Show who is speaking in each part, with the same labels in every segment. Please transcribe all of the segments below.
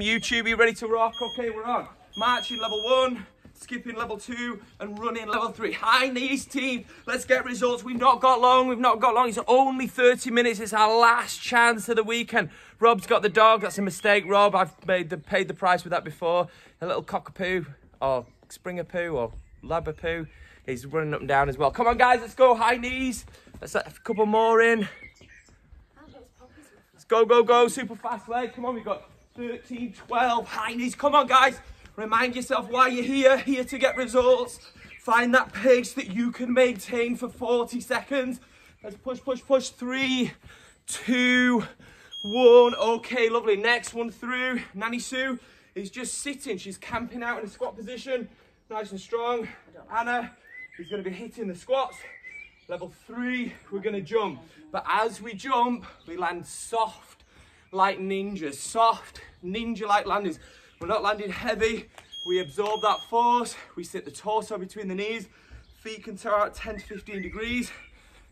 Speaker 1: YouTube, you ready to rock? Okay, we're on. Marching level one, skipping level two, and running level three. High knees team, let's get results. We've not got long, we've not got long. It's only 30 minutes. It's our last chance of the weekend. Rob's got the dog, that's a mistake, Rob. I've made the, paid the price with that before. A little cockapoo, or springer poo, or labapoo. He's running up and down as well. Come on, guys, let's go. High knees. Let's let a couple more in. Let's go, go, go. Super fast leg. Come on, we've got 13, 12, high knees. Come on, guys. Remind yourself why you're here. Here to get results. Find that pace that you can maintain for 40 seconds. Let's push, push, push. Three, two, one. Okay, lovely. Next one through. Nanny Sue is just sitting. She's camping out in a squat position. Nice and strong. Anna is going to be hitting the squats. Level three, we're going to jump. But as we jump, we land soft like ninjas, soft ninja-like landings. We're not landing heavy. We absorb that force. We sit the torso between the knees. Feet can turn out 10 to 15 degrees.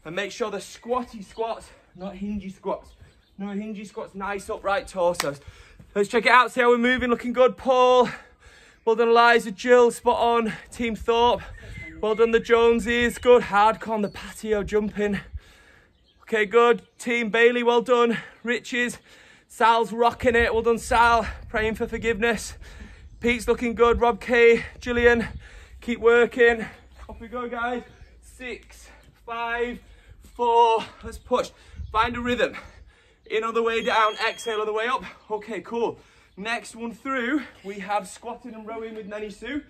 Speaker 1: And make sure the squatty squats, not hingy squats. No hingy squats, nice upright torsos. Let's check it out, see how we're moving, looking good. Paul, well done Eliza, Jill, spot on. Team Thorpe, well done the Joneses, good. Hardcore on the patio, jumping. Okay, good. Team Bailey, well done. Riches, Sal's rocking it. Well done, Sal. Praying for forgiveness. Pete's looking good. Rob K, Gillian, keep working. Off we go, guys. Six, five, four. Let's push. Find a rhythm. In on the way down, exhale on the way up. Okay, cool. Next one through, we have squatting and rowing with Nanny Sue.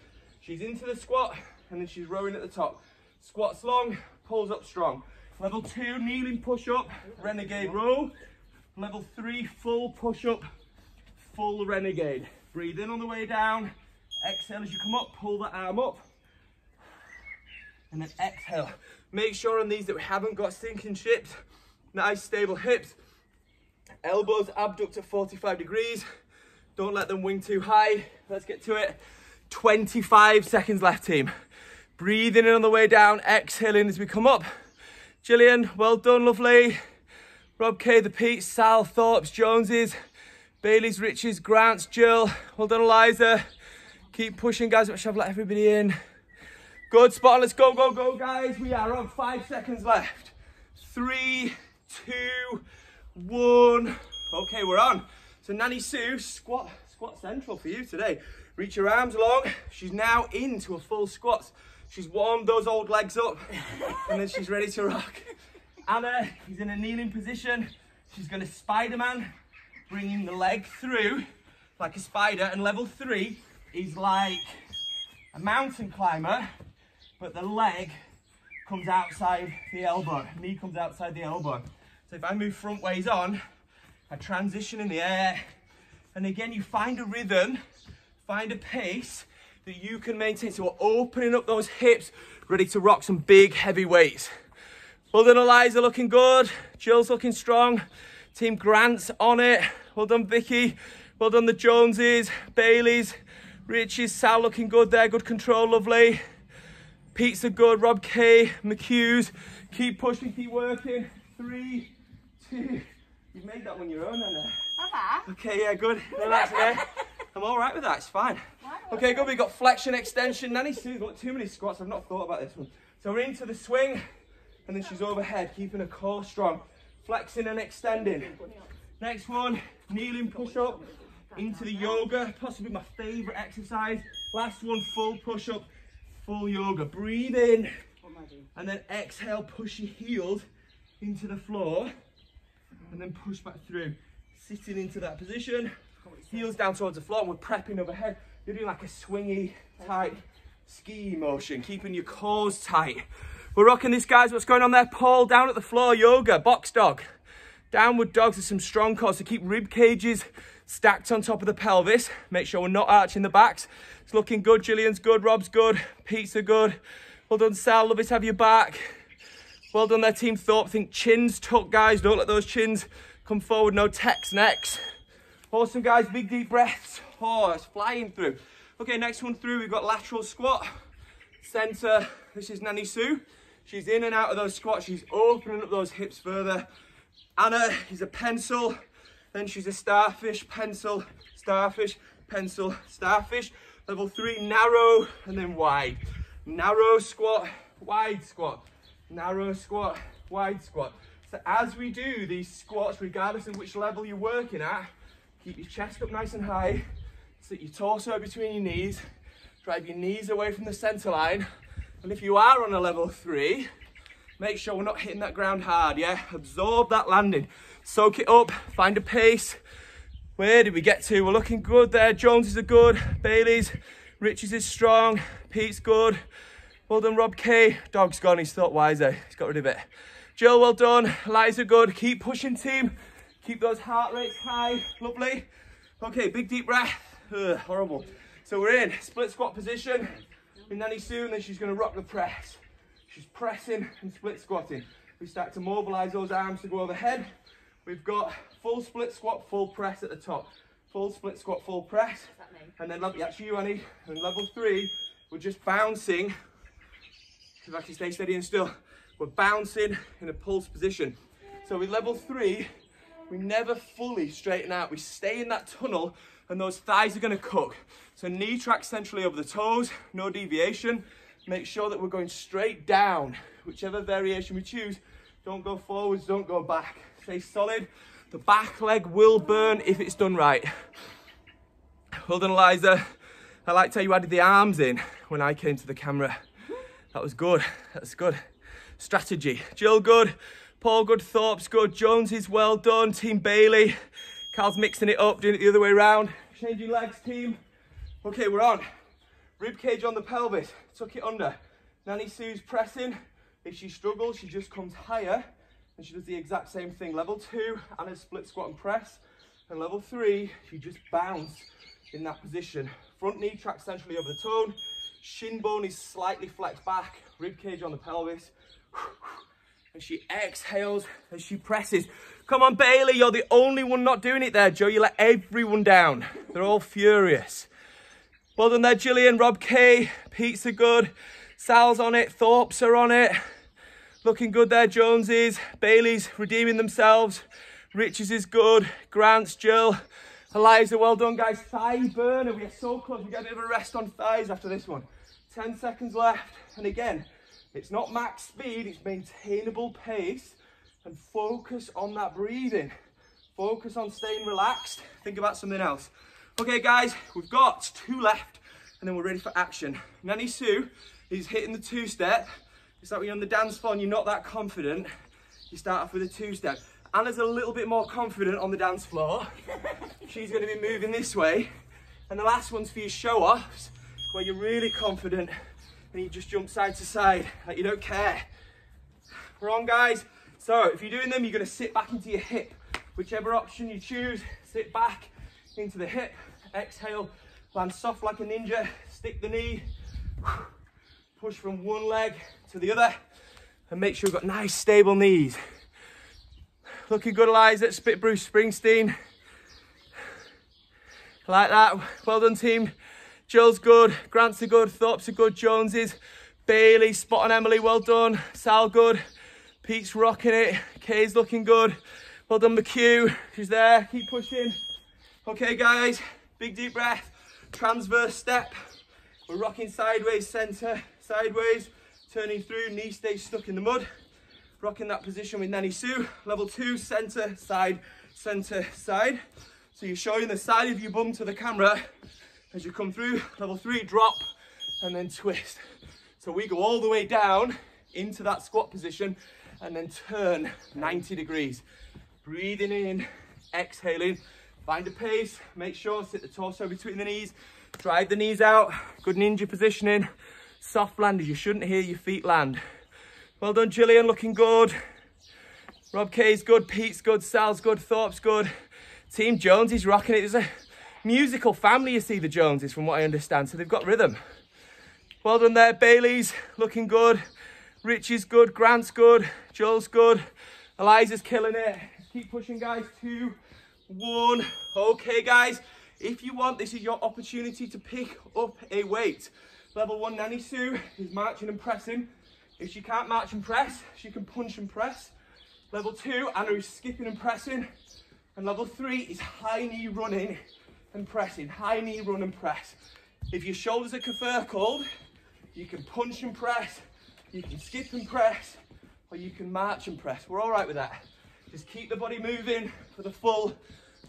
Speaker 1: She's into the squat and then she's rowing at the top. Squats long, pulls up strong. Level two, kneeling push up, renegade row. Level three, full push-up, full renegade. Breathe in on the way down. Exhale as you come up, pull the arm up. And then exhale. Make sure on these that we haven't got sinking ships. Nice stable hips. Elbows abduct at 45 degrees. Don't let them wing too high. Let's get to it. 25 seconds left, team. Breathing in on the way down, exhaling as we come up. Gillian, well done, lovely. Rob K, the Pete, Sal, Thorpes, Joneses, Bailey's, Riches, Grants, Jill. Well done, Eliza. Keep pushing, guys. I've let everybody in. Good spot. Let's go, go, go, guys. We are on five seconds left. Three, two, one. Okay, we're on. So Nanny Sue, squat, squat central for you today. Reach your arms along. She's now into a full squat. She's warmed those old legs up and then she's ready to rock. Anna is in a kneeling position. She's to Spider-Man, bringing the leg through like a spider. And level three is like a mountain climber, but the leg comes outside the elbow. Knee comes outside the elbow. So if I move front ways on, I transition in the air. And again, you find a rhythm, find a pace that you can maintain. So we're opening up those hips, ready to rock some big heavy weights. Well done, Eliza, looking good. Jill's looking strong. Team Grant's on it. Well done, Vicky. Well done, the Joneses, Baileys, Richie's, Sal looking good there. Good control, lovely. Pete's a good. Rob K, McHughes. Keep pushing, keep working. Three, two. You've made that one your own, Anna.
Speaker 2: Have
Speaker 1: Okay, yeah, good. Relax there. I'm all right with that. It's fine. Okay, good. we've got flexion, extension. Nanny Sue's got too many squats. I've not thought about this one. So we're into the swing and then she's overhead, keeping her core strong, flexing and extending. Next one, kneeling push up into the yoga, possibly my favorite exercise. Last one, full push up, full yoga. Breathe in, and then exhale, push your heels into the floor, and then push back through. Sitting into that position, heels down towards the floor, and we're prepping overhead. You're doing like a swingy, tight ski motion, keeping your cores tight. We're rocking this, guys. What's going on there? Paul, down at the floor, yoga, box dog. Downward dogs are some strong cores to keep rib cages stacked on top of the pelvis. Make sure we're not arching the backs. It's looking good. Gillian's good. Rob's good. Pizza good. Well done, Sal. Love it to have you back. Well done there, Team Thorpe. Think chins tuck, guys. Don't let those chins come forward. No text next. Awesome, guys. Big deep breaths. Oh, it's flying through. Okay, next one through. We've got lateral squat. Center. This is Nanny Sue. She's in and out of those squats. She's opening up those hips further. Anna is a pencil. Then she's a starfish, pencil, starfish, pencil, starfish. Level three, narrow and then wide. Narrow squat, wide squat. Narrow squat, wide squat. So as we do these squats, regardless of which level you're working at, keep your chest up nice and high, sit your torso between your knees, drive your knees away from the center line. And if you are on a level three, make sure we're not hitting that ground hard, yeah? Absorb that landing. Soak it up, find a pace. Where did we get to? We're looking good there. Joneses are good. Bailey's, Richie's is strong. Pete's good. Well done, Rob K. Dog's gone, he's thought wiser. He's got rid of it. Jill, well done. Liza, good. Keep pushing, team. Keep those heart rates high. Lovely. Okay, big deep breath. Ugh, horrible. So we're in split squat position. And Nanny soon, then she's going to rock the press. She's pressing and split squatting. We start to mobilize those arms to go overhead. We've got full split squat, full press at the top. Full split squat, full press. And then, yeah, that's you, Annie. And level three, we're just bouncing. If I can stay steady and still, we're bouncing in a pulse position. So with level three, we never fully straighten out. We stay in that tunnel and those thighs are gonna cook. So knee track centrally over the toes, no deviation. Make sure that we're going straight down. Whichever variation we choose, don't go forwards, don't go back. Stay solid. The back leg will burn if it's done right. Well done, Eliza. I liked how you added the arms in when I came to the camera. That was good, that's good. Strategy. Jill, good. Paul, good. Thorpe's good. Jones is well done. Team Bailey. Carl's mixing it up, doing it the other way around. Changing legs, team. Okay, we're on. Rib cage on the pelvis. Tuck it under. Nanny Sue's pressing. If she struggles, she just comes higher and she does the exact same thing. Level two, Anna split squat and press. And level three, you just bounce in that position. Front knee tracks centrally over the tone. Shin bone is slightly flexed back. Rib cage on the pelvis. And she exhales as she presses. Come on, Bailey, you're the only one not doing it there, Joe. You let everyone down. They're all furious. Well done there, Gillian, Rob K, Pete's are good. Sal's on it, Thorpe's are on it. Looking good there, Joneses. Bailey's redeeming themselves. Rich's is good. Grant's, Jill. Eliza, well done, guys. Thigh burner. We are so close. We get a bit of a rest on thighs after this one. 10 seconds left. And again, it's not max speed, it's maintainable pace. And focus on that breathing. Focus on staying relaxed. Think about something else. Okay, guys, we've got two left. And then we're ready for action. Nanny Sue is hitting the two-step. It's like when you're on the dance floor and you're not that confident, you start off with a two-step. Anna's a little bit more confident on the dance floor. She's gonna be moving this way. And the last one's for your show-offs, where you're really confident and you just jump side to side, like you don't care. We're on, guys. So if you're doing them, you're gonna sit back into your hip. Whichever option you choose, sit back into the hip, exhale, land soft like a ninja, stick the knee, push from one leg to the other and make sure you've got nice stable knees. Looking good, Eliza. Spit Bruce Springsteen. Like that. Well done, team. Jill's good. Grant's are good. Thorpe's are good. Joneses. Bailey. Spot on Emily. Well done. Sal good. Pete's rocking it. Kay's looking good. Well done, McHugh. She's there. Keep pushing. Okay, guys. Big deep breath. Transverse step. We're rocking sideways, center, sideways turning through, knee stays stuck in the mud. Rocking that position with Nanny Sue. Level two, center, side, center, side. So you're showing the side of your bum to the camera as you come through. Level three, drop, and then twist. So we go all the way down into that squat position and then turn 90 degrees. Breathing in, exhaling, find a pace, make sure, sit the torso between the knees, drive the knees out, good ninja positioning, soft landers. You shouldn't hear your feet land. Well done, Gillian, looking good. Rob K's good, Pete's good, Sal's good, Thorpe's good. Team Jones is rocking it. There's a musical family, you see, the Joneses, from what I understand, so they've got rhythm. Well done there, Bailey's looking good. Richie's good, Grant's good, Joel's good. Eliza's killing it. Keep pushing, guys. Two, one. Okay, guys, if you want, this is your opportunity to pick up a weight. Level one, Nanny Sue is marching and pressing. If she can't march and press, she can punch and press. Level two, Anna is skipping and pressing. And level three is high knee running and pressing. High knee run and press. If your shoulders are curled, you can punch and press, you can skip and press, or you can march and press. We're all right with that. Just keep the body moving for the full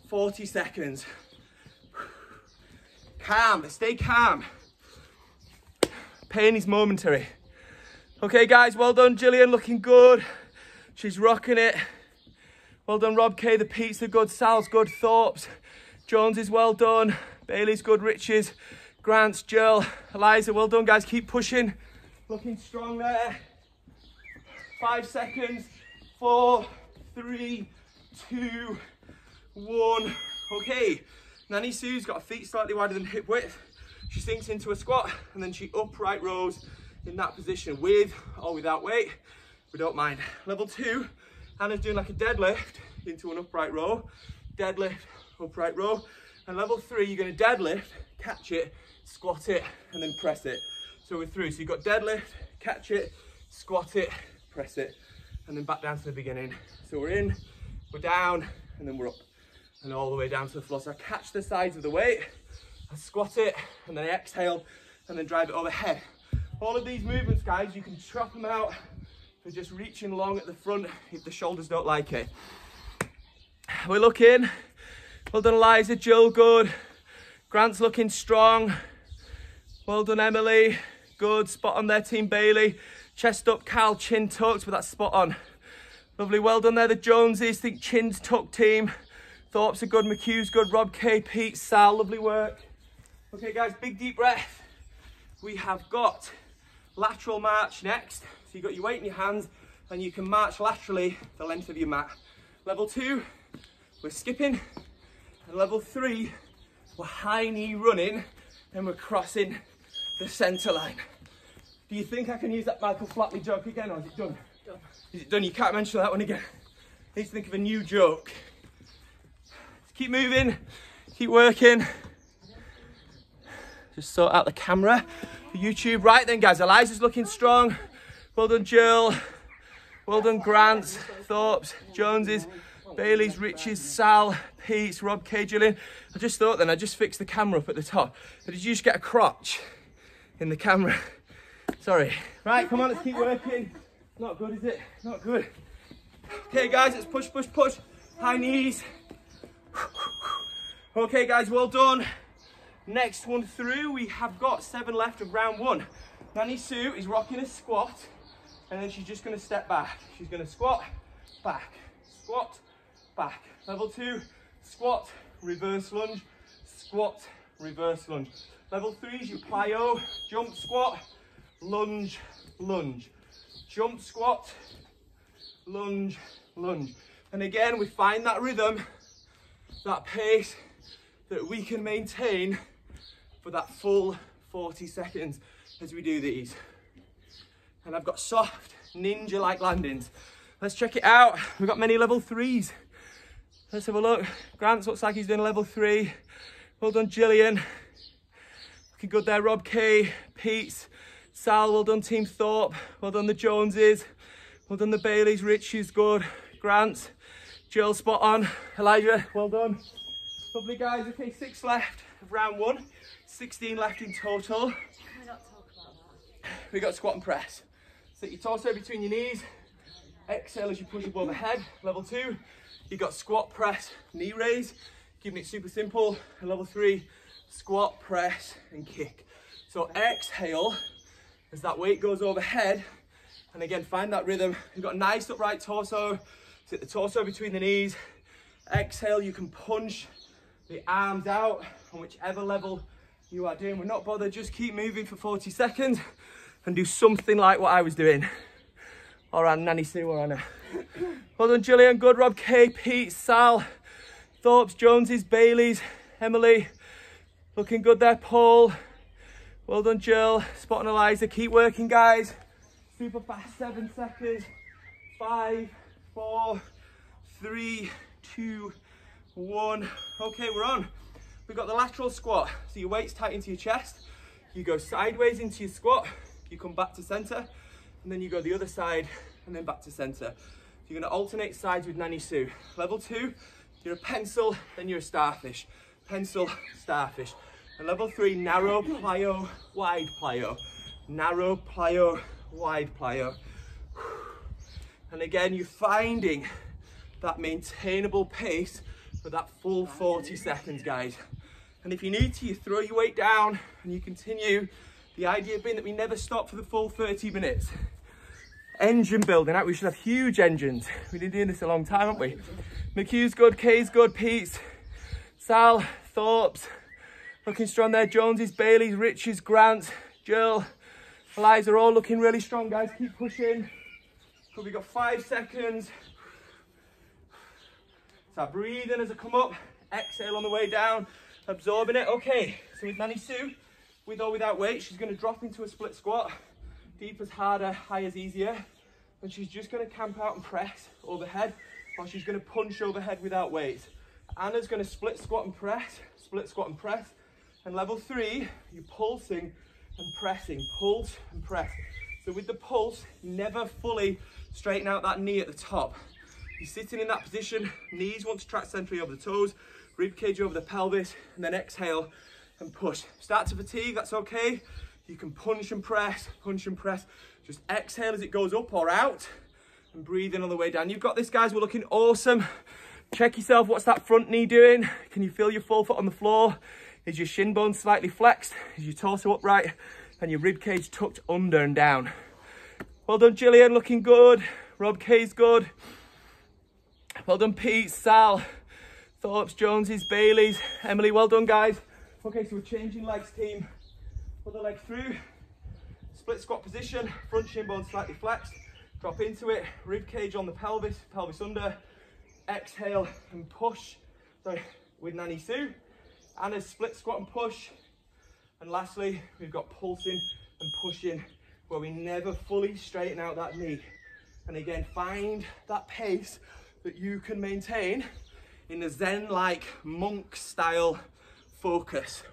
Speaker 1: 40 seconds. Calm, stay calm. Pain is momentary. Okay guys, well done Gillian, looking good. She's rocking it. Well done Rob K, the pizza good, Sal's good, Thorpe's. Jones is well done. Bailey's good, Riches, Grant's, Jill, Eliza, well done guys, keep pushing. Looking strong there. Five seconds, four, three, two, one. Okay, Nanny Sue's got her feet slightly wider than hip width. She sinks into a squat and then she upright rows in that position with or without weight. We don't mind. Level two, Hannah's doing like a deadlift into an upright row, deadlift, upright row. And level three, you're gonna deadlift, catch it, squat it, and then press it. So we're through. So you've got deadlift, catch it, squat it, press it, and then back down to the beginning. So we're in, we're down, and then we're up, and all the way down to the floor. So I catch the sides of the weight, I squat it, and then I exhale, and then drive it overhead. All of these movements, guys, you can chop them out for just reaching long at the front if the shoulders don't like it. We're looking. Well done, Eliza. Jill, good. Grant's looking strong. Well done, Emily. Good. Spot on there, Team Bailey. Chest up, Cal. Chin tucked, with that spot on. Lovely. Well done there, the Joneses. Think chin's tucked team. Thorpe's are good. McHugh's good. Rob K. Pete. Sal. Lovely work. Okay, guys. Big deep breath. We have got lateral march next. So you've got your weight in your hands and you can march laterally the length of your mat. Level two, we're skipping. And level three, we're high knee running and we're crossing the center line. Do you think I can use that Michael Flatley joke again or is it done? Done. Is it done? You can't mention that one again. Need to think of a new joke. Just keep moving, keep working. Just sort out the camera for YouTube. Right then, guys, Eliza's looking strong. Well done, Jill. Well done, Grant, Thorpe's, Joneses, Bailey's, Riches, Sal, Pete's, Rob K. Gillian. I just thought then, I just fixed the camera up at the top. But did you just get a crotch in the camera? Sorry. Right, come on, let's keep working. Not good, is it? Not good. Okay, guys, let's push, push, push. High knees. Okay, guys, well done. Next one through, we have got seven left of round one. Nanny Sue is rocking a squat, and then she's just gonna step back. She's gonna squat, back, squat, back. Level two, squat, reverse lunge, squat, reverse lunge. Level three is your plyo, jump squat, lunge, lunge. Jump squat, lunge, lunge. And again, we find that rhythm, that pace that we can maintain for that full 40 seconds as we do these. And I've got soft ninja-like landings. Let's check it out. We've got many level threes. Let's have a look. Grant looks like he's doing level three. Well done, Gillian. Looking good there, Rob K, Pete, Sal, well done, Team Thorpe. Well done, the Joneses. Well done, the Baileys. Rich is good. Grant, Jill, spot on. Eliza, well done. Lovely, guys. Okay, six left of round one. 16 left in total.
Speaker 2: We not talk about that?
Speaker 1: We got squat and press. Set your torso between your knees. Exhale as you push above the head. Level two, you got squat, press, knee raise. Keeping it super simple. And level three, squat, press, and kick. So exhale as that weight goes overhead. And again, find that rhythm. You've got a nice upright torso. Sit the torso between the knees. Exhale, you can punch the arms out on whichever level you are doing. We're not bothered, just keep moving for 40 seconds and do something like what I was doing. Or on Nanny Sue or Anna. Well done, Gillian. Good, Rob K, Pete, Sal, Thorpe's, Joneses, Bailey's, Emily. Looking good there, Paul. Well done, Jill. Spot on Eliza. Keep working, guys. Super fast, seven seconds. Five, four, three, two, one. Okay, we're on. We've got the lateral squat. So your weight's tight into your chest. You go sideways into your squat. You come back to center. And then you go the other side and then back to center. You're gonna alternate sides with Nanny Sue. Level two, you're a pencil, then you're a starfish. pencil, starfish. Level three, narrow plyo, wide plyo. Narrow plyo, wide plyo. And again, you're finding that maintainable pace for that full 40 seconds, guys. And if you need to, you throw your weight down and you continue. The idea being that we never stop for the full 30 minutes. Engine building out, we should have huge engines. We've been doing this a long time, haven't we? McHugh's good, Kay's good, Pete's, Sal, Thorpe's, looking strong there. Jonesy's, Bailey's, Rich's, Grant, Jill, Eliza, all looking really strong, guys. Keep pushing. We've got five seconds. So breathe in as I come up, exhale on the way down, absorbing it. Okay, so with Nanny Sue, with or without weight, she's gonna drop into a split squat. Deep is harder, uh, high is easier. And she's just gonna camp out and press overhead, or she's gonna punch overhead without weight. Anna's gonna split squat and press, split squat and press. And level three, you're pulsing and pressing, pulse and press. So with the pulse, never fully straighten out that knee at the top. You're sitting in that position, knees want to track centrally over the toes, rib cage over the pelvis, and then exhale and push. Start to fatigue, that's okay. You can punch and press, punch and press. Just exhale as it goes up or out and breathe in on the way down. You've got this, guys. We're looking awesome. Check yourself. What's that front knee doing? Can you feel your full foot on the floor? Is your shin bone slightly flexed? Is your torso upright? And your rib cage tucked under and down? Well done, Gillian. Looking good. Rob K's good. Well done, Pete, Sal, Thorpe's, Joneses, Bailey's, Emily. Well done, guys. Okay, so we're changing legs, team. Put the leg through. Split squat position. Front shin bone slightly flexed. Drop into it. Rib cage on the pelvis. Pelvis under. Exhale and push. Sorry, with Nanny Sue. And a split squat and push. And lastly, we've got pulsing and pushing where we never fully straighten out that knee. And again, find that pace that you can maintain in a Zen-like monk style focus.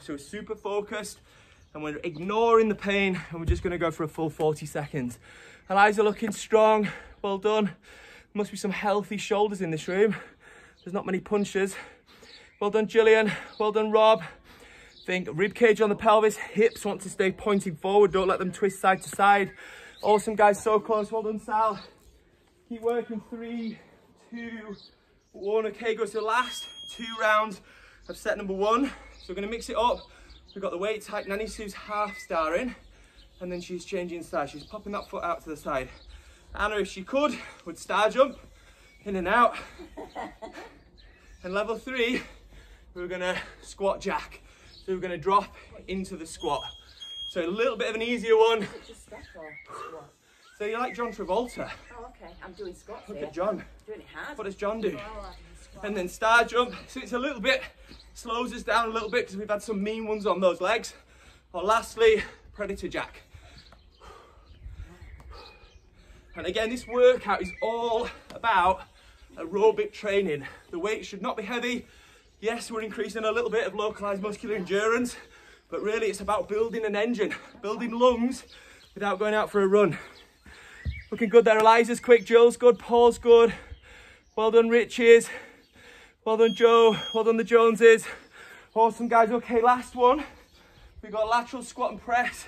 Speaker 1: So we're super focused and we're ignoring the pain and we're just gonna go for a full 40 seconds. And eyes are looking strong, well done. Must be some healthy shoulders in this room. There's not many punches. Well done, Gillian. Well done, Rob. Think rib cage on the pelvis, hips want to stay pointing forward. Don't let them twist side to side. Awesome, guys, so close. Well done, Sal. Keep working, three, two, one. Okay, goes to the last two rounds of set number one. So we're gonna mix it up. We've got the weight type, Nanny Sue's half star in, and then she's changing side. She's popping that foot out to the side. Anna, if she could, would star jump, in and out. and level three, we're gonna squat jack. So we're gonna drop into the squat. So a little bit of an easier one.
Speaker 2: Just step or what?
Speaker 1: So you're like John Travolta.
Speaker 2: Oh, okay. I'm doing squats
Speaker 1: Look
Speaker 2: here.
Speaker 1: at John.
Speaker 2: Doing it hard.
Speaker 1: What does John do?
Speaker 2: I can squat.
Speaker 1: And then star jump. So it's a little bit, slows us down a little bit because we've had some mean ones on those legs. Or lastly, predator jack. And again, this workout is all about aerobic training. The weight should not be heavy. Yes, we're increasing a little bit of localized muscular endurance, but really it's about building an engine, building lungs without going out for a run. Looking good there, Eliza's quick, Joe's good, Paul's good. Well done, Riches. Well done, Joe. Well done, the Joneses. Awesome, guys. Okay, last one. We've got lateral squat and press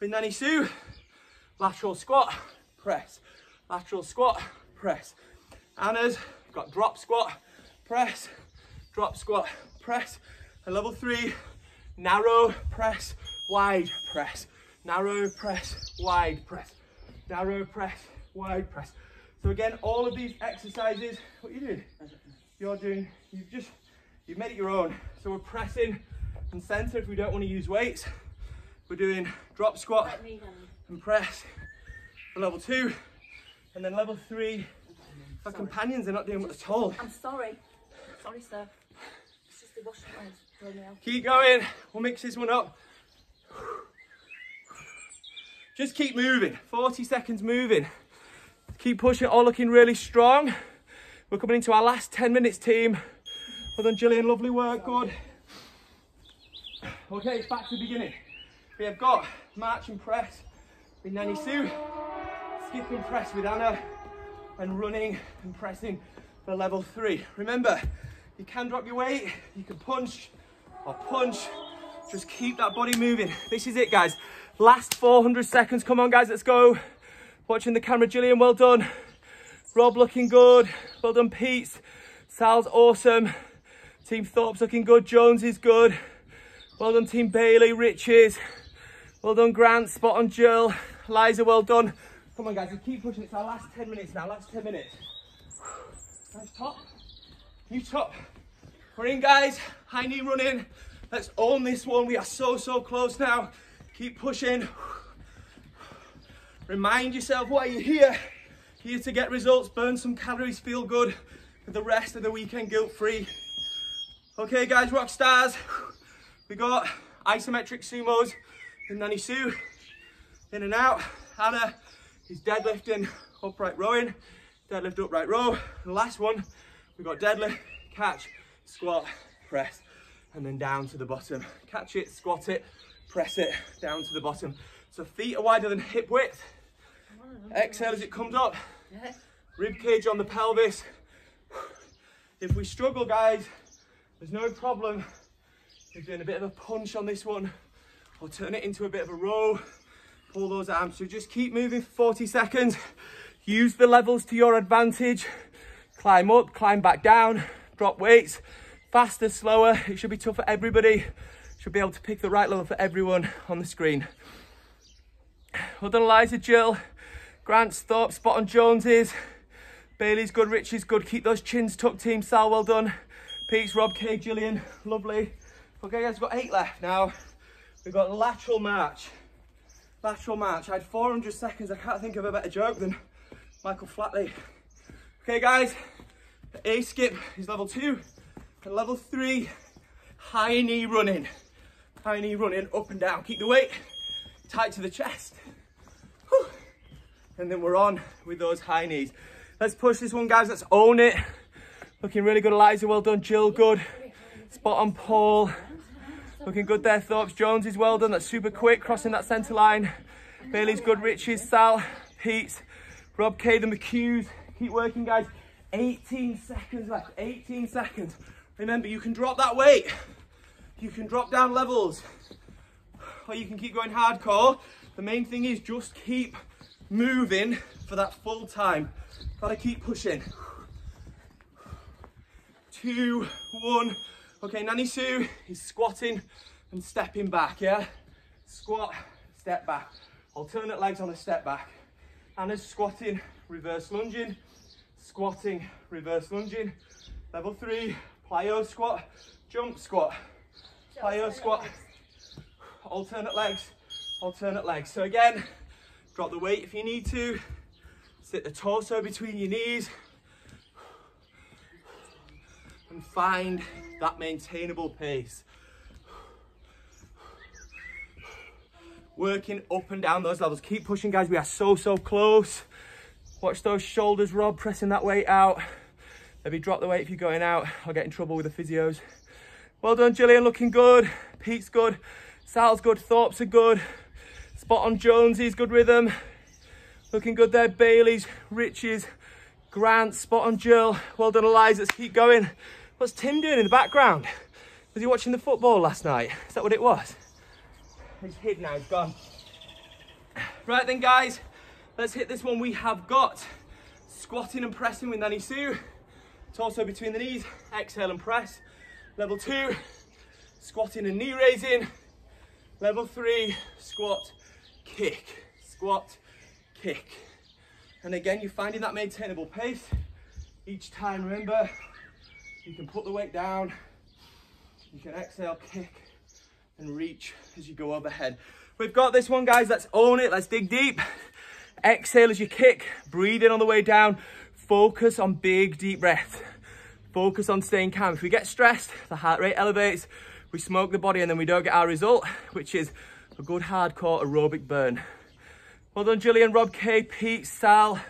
Speaker 1: with Nanny Sue. Lateral squat, press. Lateral squat, press. Anna's got drop squat, press, drop squat, press. And level three, narrow press, wide press. Narrow press, wide press. Narrow press, wide press. So again, all of these exercises, what are you doing? You're doing, you've just, you've made it your own. So we're pressing and center if we don't want to use weights. We're doing drop squat
Speaker 2: Let me then.
Speaker 1: and press for level two. And then level three, our companions are not doing much at all.
Speaker 2: I'm sorry. Sorry, sir.
Speaker 1: Keep going. We'll mix this one up. Just keep moving. 40 seconds moving. Keep pushing, all looking really strong. We're coming into our last 10 minutes, team. Well done, Gillian. Lovely work. Good. Okay, it's back to the beginning. We have got march and press with Nanny Sue, skip and press with Anna, and running and pressing for level three. Remember, You can drop your weight, you can punch or punch. Just keep that body moving. This is it, guys. Last 400 seconds. Come on, guys, let's go. Watching the camera, Gillian, well done. Rob looking good. Well done, Pete. Sal's awesome. Team Thorpe's looking good. Jones is good. Well done, Team Bailey, Riches. Well done, Grant. Spot on Jill. Liza, well done. Come on, guys, we keep pushing. It's our last 10 minutes now. Last 10 minutes. Nice top. New top. We're in, guys. High knee running. Let's own this one. We are so, so close now. Keep pushing. Remind yourself why you're here. Here to get results, burn some calories, feel good the rest of the weekend guilt-free. Okay, guys, rock stars. We got isometric sumos in Nanny Sue. In and out. Anna is deadlifting, upright rowing, deadlift, upright row. The last one, we got deadlift, catch, squat, press, and then down to the bottom. Catch it, squat it, press it, down to the bottom. So feet are wider than hip width. Exhale as it comes up. Rib cage on the pelvis. If we struggle, guys, there's no problem. We're doing a bit of a punch on this one or turn it into a bit of a row. Pull those arms. So just keep moving for 40 seconds. Use the levels to your advantage. Climb up, climb back down, drop weights. Faster, slower. It should be tough for everybody. Should be able to pick the right level for everyone on the screen. Well done, Eliza, Jill. Grant, stop, spot on Joneses. Bailey's good, Richie's good. Keep those chins tucked, team. Sal, well done. Pete's, Rob, K, Gillian, lovely. Okay, guys, we've got eight left now. We've got lateral march. Lateral march. I had 400 seconds. I can't think of a better joke than Michael Flatley. Okay, guys, A skip is level two. And level three, high knee running. High knee running, up and down. Keep the weight tight to the chest. Whew. And then we're on with those high knees. Let's push this one, guys. Let's own it. Looking really good, Eliza. Well done, Jill. Good. Spot on Paul. Looking good there, Thorpe. Jones is well done. That's super quick, crossing that centre line. Bailey's good, Richie's, Sal, Pete, Rob K, the McHughes. Keep working, guys. 18 seconds left, 18 seconds. Remember, you can drop that weight. You can drop down levels. Or you can keep going hardcore. The main thing is just keep moving for that full time. Gotta keep pushing. Two, one. Okay, Nanny Sue is squatting and stepping back, yeah? Squat, step back. Alternate legs on a step back. Anna's squatting, reverse lunging, squatting, reverse lunging. Level three, plyo squat, jump squat, plyo squat, alternate legs, alternate legs. So again, drop the weight if you need to, sit the torso between your knees, and find that maintainable pace. Working up and down those levels. Keep pushing, guys. We are so, so close. Watch those shoulders, Rob, pressing that weight out. Maybe drop the weight if you're going out. I'll get in trouble with the physios. Well done, Gillian, looking good. Pete's good. Sal's good. Thorpe's are good. Spot on Jonesy's good rhythm. Looking good there. Bailey's, Rich's, Grant, spot on Jill. Well done, Eliza. Let's keep going. What's Tim doing in the background? Was he watching the football last night? Is that what it was? He's hid now, he's gone. Right then, guys, let's hit this one. We have got squatting and pressing with Nanny Sue. Torso between the knees, exhale and press. Level two, squatting and knee raising. Level three, squat, kick, squat, kick. And again, you're finding that maintainable pace. Each time, remember, you can put the weight down, you can exhale, kick, and reach as you go overhead. We've got this one, guys. Let's own it. Let's dig deep. Exhale as you kick. Breathe in on the way down. Focus on big, deep breaths. Focus on staying calm. If we get stressed, the heart rate elevates, we smoke the body, and then we don't get our result, which is a good hardcore aerobic burn. Well done, Gillian, Rob K, Pete, Sal,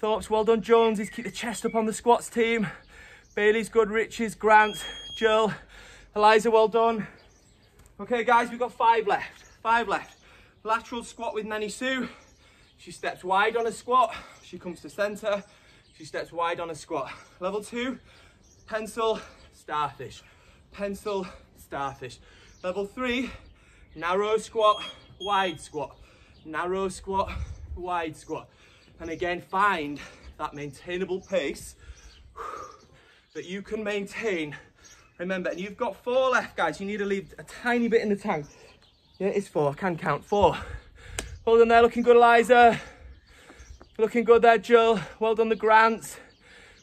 Speaker 1: Thorpe's. Well done, Joneses. Keep the chest up on the squats team. Bailey's good, Riches, Grant, Jill, Eliza, well done. Okay, guys, we've got five left. Five left. Lateral squat with Nanny Sue. She steps wide on a squat. She comes to center. She steps wide on a squat. Level two, pencil, starfish. Pencil, starfish. Level three, narrow squat, wide squat. Narrow squat, wide squat. And again, find that maintainable pace that you can maintain. Remember, and you've got four left, guys. You need to leave a tiny bit in the tank. Yeah, it's four. I can count four. Well done there, looking good, Eliza. Looking good there, Jill. Well done, the Grants.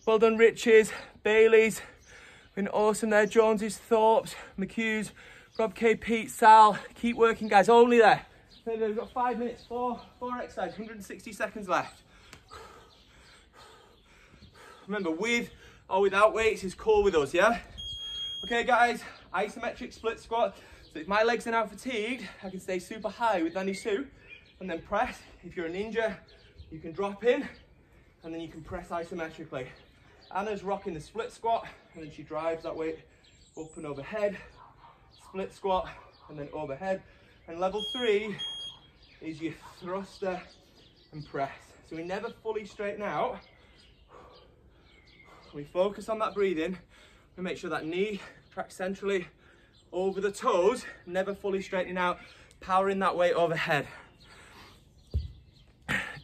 Speaker 1: Well done, Riches, Bailey's. Been awesome there, Joneses, Thorpes, McHughes, Rob K, Pete, Sal. Keep working, guys. Only there. We've got five minutes, four, four exercise, 160 seconds left. Remember, with or without weights is cool with us, yeah? Okay, guys, isometric split squat. So if my legs are now fatigued, I can stay super high with Nanny Sue and then press. If you're a ninja, you can drop in and then you can press isometrically. Anna's rocking the split squat and then she drives that weight up and overhead, split squat and then overhead. And level three is your thruster and press. So we never fully straighten out. We focus on that breathing. We make sure that knee tracks centrally over the toes, never fully straightening out, powering that weight overhead.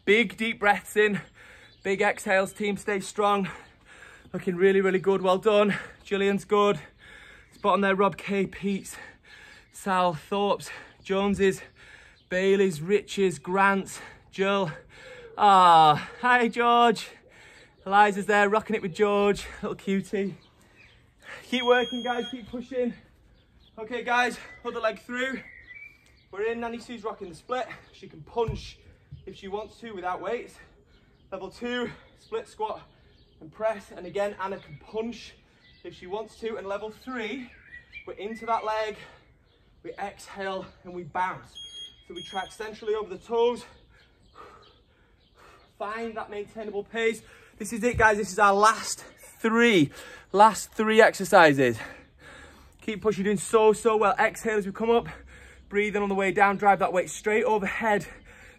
Speaker 1: Big deep breaths in, big exhales, team stay strong. Looking really, really good, well done. Gillian's good. Spot on there, Rob K, Pete's, Sal, Thorpes, Joneses, Bailey's, Riches, Grants, Jill. Ah, hi George. Eliza's there, rocking it with George, little cutie. Keep working guys, keep pushing. Okay guys, other leg through. We're in, Nanny Sue's rocking the split. She can punch if she wants to without weights. Level two, split squat and press. And again, Anna can punch if she wants to. And level three, we're into that leg, we exhale and we bounce. So we track centrally over the toes. Find that maintainable pace. This is it, guys. This is our last three, last three exercises. Keep pushing, doing so, so well. Exhale as we come up. Breathing on the way down, drive that weight straight overhead.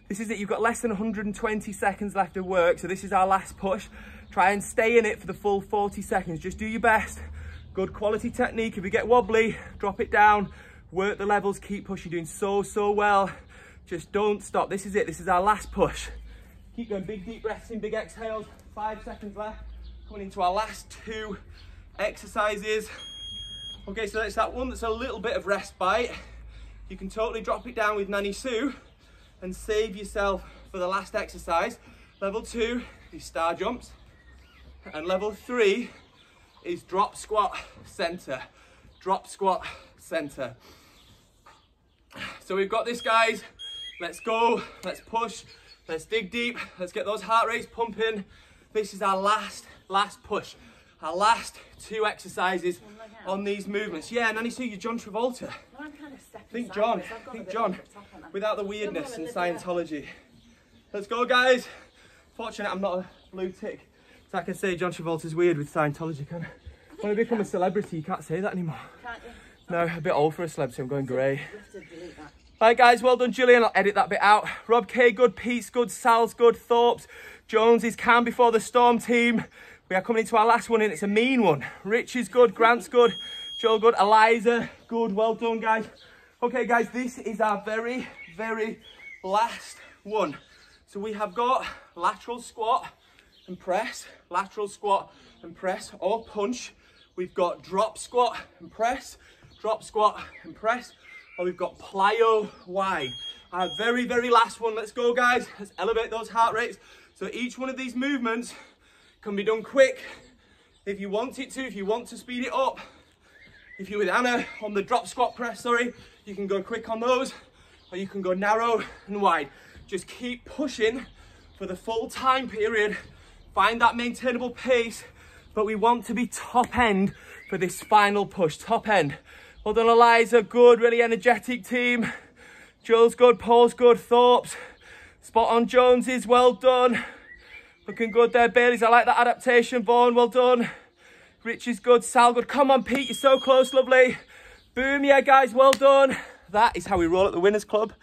Speaker 1: This is it, you've got less than 120 seconds left of work, so this is our last push. Try and stay in it for the full 40 seconds. Just do your best. Good quality technique. If you get wobbly, drop it down, work the levels, keep pushing, doing so, so well. Just don't stop. This is it, this is our last push. Keep going, big deep breaths in, big exhales. Five seconds left. Coming into our last two exercises. Okay, so it's that one that's a little bit of respite. You can totally drop it down with Nanny Sue and save yourself for the last exercise. Level two is star jumps. And level three is drop squat center. Drop squat center. So we've got this guys. Let's go, let's push, let's dig deep, let's get those heart rates pumping. This is our last, last push. Our last two exercises on these movements. Yeah, Nanny Sue, you're John Travolta.
Speaker 2: I'm kind of
Speaker 1: Think John, think John, without the weirdness in Scientology. Let's go guys. Fortunate I'm not a blue tick. So I can say John Travolta's weird with Scientology, can I? When I become a celebrity, you can't say that anymore.
Speaker 2: Can't you?
Speaker 1: No, a bit old for a celeb, so I'm going grey. Right guys, well done Gillian, I'll edit that bit out. Rob K, good, Pete's good, Sal's good, Thorpes, Jones is calm before the storm team. We are coming into our last one and it's a mean one. Rich is good, Grant's good, Joe good, Eliza, good, well done guys. Okay guys, this is our very, very last one. So we have got lateral squat and press, lateral squat and press or punch. We've got drop squat and press, drop squat and press, or we've got plyo wide. Our very, very last one. Let's go, guys. Let's elevate those heart rates. So each one of these movements can be done quick if you want it to, if you want to speed it up. If you're with Anna on the drop squat press, sorry, you can go quick on those, or you can go narrow and wide. Just keep pushing for the full time period. Find that maintainable pace, but we want to be top end for this final push, top end. Well done, Eliza. Good, really energetic team. Joel's good, Paul's good, Thorpes. Spot on Jones is well done. Looking good there, Bailey's. I like that adaptation. Vaughan, well done. Rich is good, Sal good. Come on, Pete, you're so close, lovely. Boom, yeah, guys, well done. That is how we roll at the Winners Club.